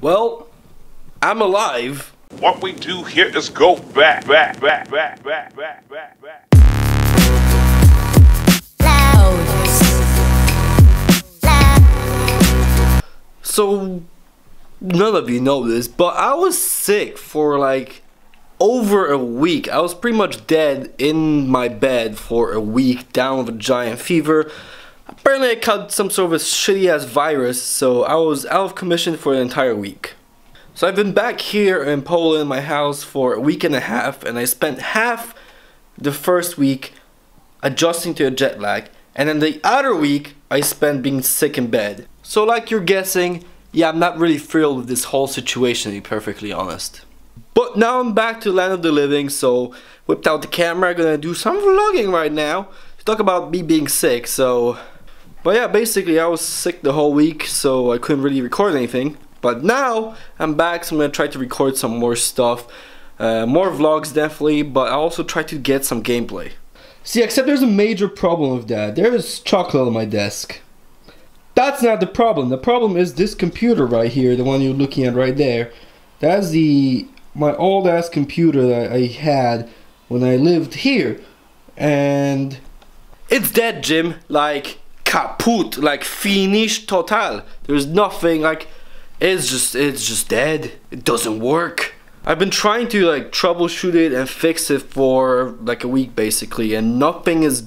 Well, I'm alive. What we do here is go back, back, back, back, back, back, back, back. So, none of you know this, but I was sick for like over a week. I was pretty much dead in my bed for a week, down with a giant fever. Apparently, I caught some sort of a shitty ass virus, so I was out of commission for an entire week. So I've been back here in Poland, my house, for a week and a half, and I spent half the first week adjusting to a jet lag, and then the other week I spent being sick in bed. So, like you're guessing, yeah, I'm not really thrilled with this whole situation, to be perfectly honest. But now I'm back to land of the living, so whipped out the camera, gonna do some vlogging right now to talk about me being sick. So, but yeah, basically I was sick the whole week, so I couldn't really record anything. But now I'm back, so I'm gonna try to record some more stuff, uh, more vlogs definitely, but I also try to get some gameplay. See, except there's a major problem with that. There is chocolate on my desk. That's not the problem. The problem is this computer right here, the one you're looking at right there. That's the my old ass computer that I had when I lived here, and it's dead, Jim. Like kaput, like finish total. There's nothing like. It's just it's just dead. It doesn't work. I've been trying to like troubleshoot it and fix it for like a week basically, and nothing is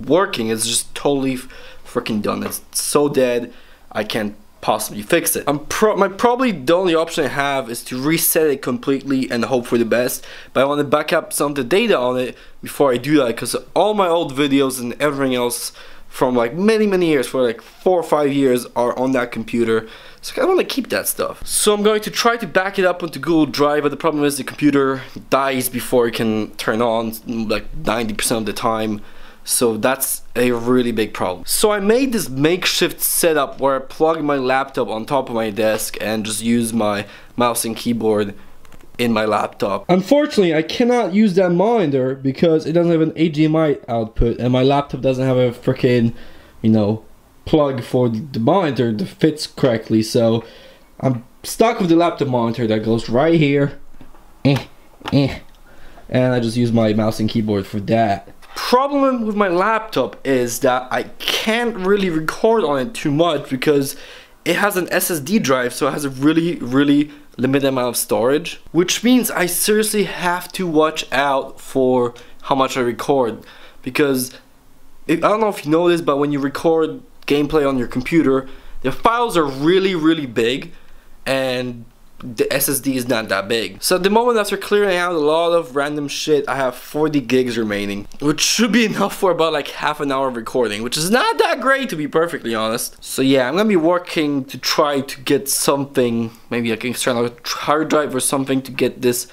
working. It's just totally freaking done. It's so dead. I can't possibly fix it. I'm pro my probably the only option I have is to reset it completely and hope for the best. But I want to back up some of the data on it before I do that because all my old videos and everything else from like many many years for like four or five years are on that computer. So I want to keep that stuff. So I'm going to try to back it up onto Google Drive but the problem is the computer dies before it can turn on like 90% of the time. So that's a really big problem. So I made this makeshift setup where I plug my laptop on top of my desk and just use my mouse and keyboard in my laptop. Unfortunately, I cannot use that monitor because it doesn't have an HDMI output and my laptop doesn't have a freaking, you know, plug for the monitor that fits correctly. So I'm stuck with the laptop monitor that goes right here. Eh, eh. And I just use my mouse and keyboard for that problem with my laptop is that I can't really record on it too much because it has an SSD drive so it has a really really limited amount of storage which means I seriously have to watch out for how much I record. Because I don't know if you know this but when you record gameplay on your computer the files are really really big and the SSD is not that big. So at the moment after clearing out a lot of random shit, I have 40 gigs remaining, which should be enough for about like half an hour of recording, which is not that great to be perfectly honest. So yeah, I'm gonna be working to try to get something, maybe like an external hard drive or something to get this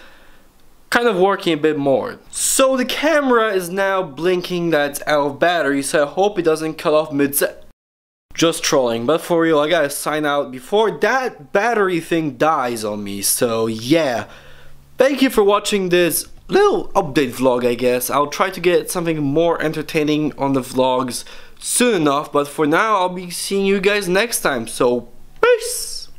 kind of working a bit more. So the camera is now blinking that it's out of battery, so I hope it doesn't cut off mid just trolling, but for real, I gotta sign out before that battery thing dies on me, so yeah. Thank you for watching this little update vlog, I guess. I'll try to get something more entertaining on the vlogs soon enough, but for now, I'll be seeing you guys next time, so peace!